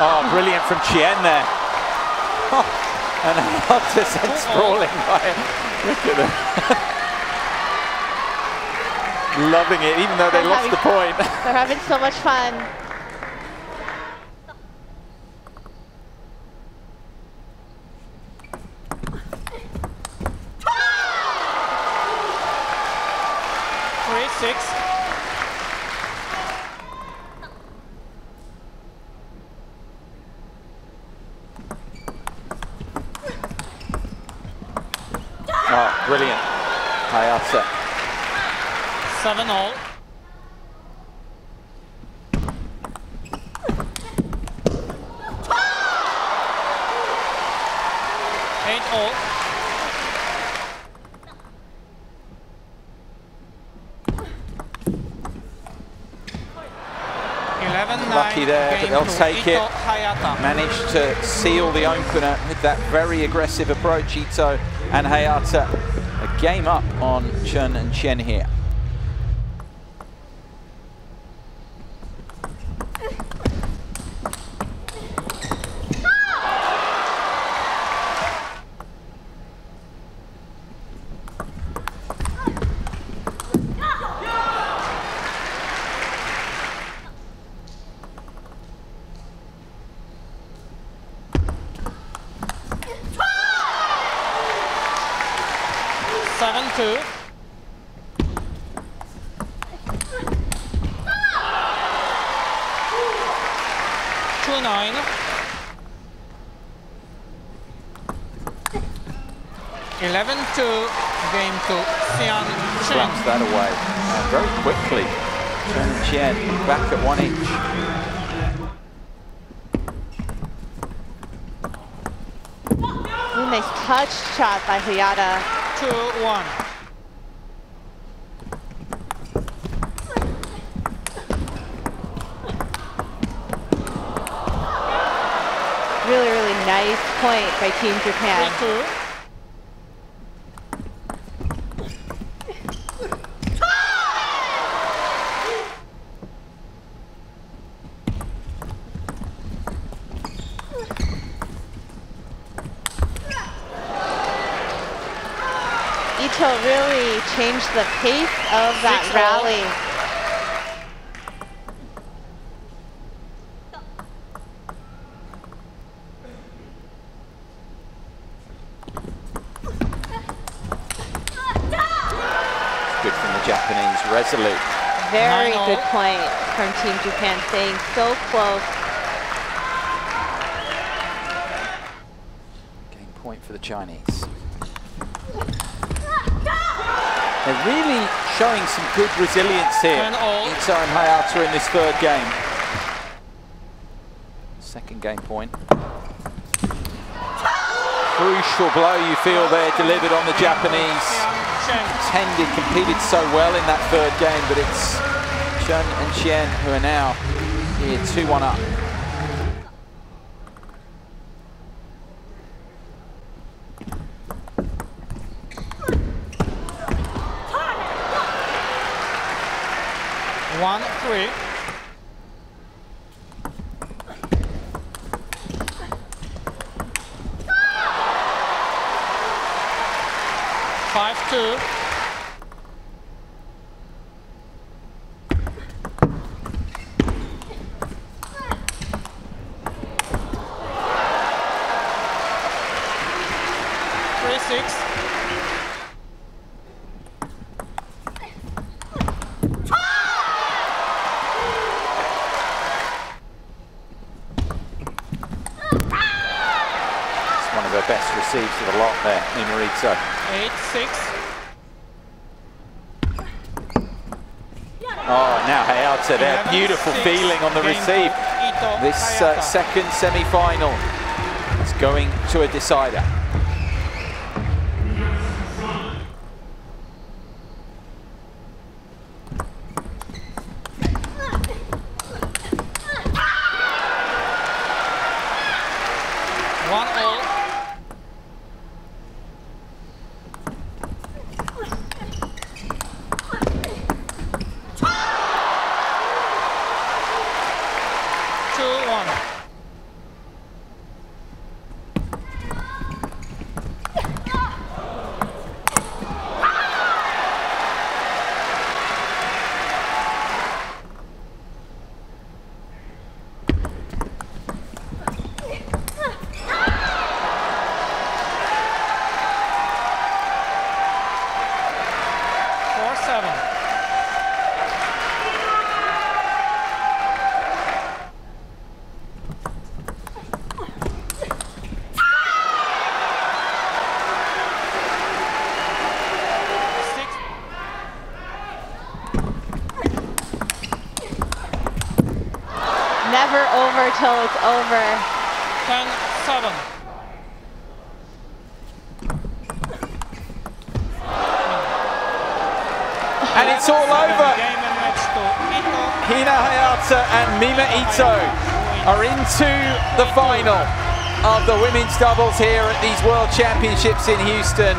Oh, brilliant from Qian there. Oh, and Hayata sent sprawling by Look at them. Loving it, even though they They're lost having- the point. They're having so much fun. 7 all. Eight all. Eleven, Lucky there, but they'll take Ito it. Hayata. Managed to seal the opener with that very aggressive approach, Ito and Hayata. A game up on Chen and Chen here. two. Two nine. Eleven two. Game to Qian Chen. Slaps that away and very quickly. Chen Chen back at one inch. nice touch shot by Hayata. 2-1. Really, really nice point by Team Japan. Ito really changed the pace of that rally. Japanese, resolute. Very Nine all. good point from Team Japan, staying so close. Game point for the Chinese. They're really showing some good resilience here. Ten all. Ito and Hayata in this third game. Second game point. Crucial blow you feel there delivered on the Japanese. Qian Chen. Tended, competed so well in that third game, but it's Chun and Chen who are now here 2-1 up. One three. Five two. Three ah six. It's one of her best receives of the lot there, Inarito. Eight six. Oh, now Hayata there. Beautiful feeling on the receive. This uh, second semi-final is going to a decider. One all. Two one. seven. Six. Never till it's over. 10 7. And it's all over. Game and match to Ito. Hina Hayata and Mima Ito are into the final of the women's doubles here at these World Championships in Houston.